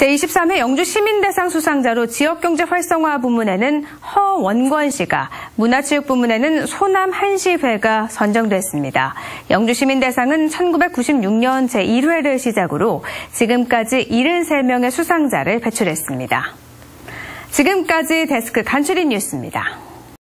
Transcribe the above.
제23회 영주 시민대상 수상자로 지역경제 활성화 부문에는 허원권 씨가, 문화체육 부문에는 소남 한시회가 선정됐습니다. 영주 시민대상은 1996년 제1회를 시작으로 지금까지 73명의 수상자를 배출했습니다. 지금까지 데스크 간추린 뉴스입니다.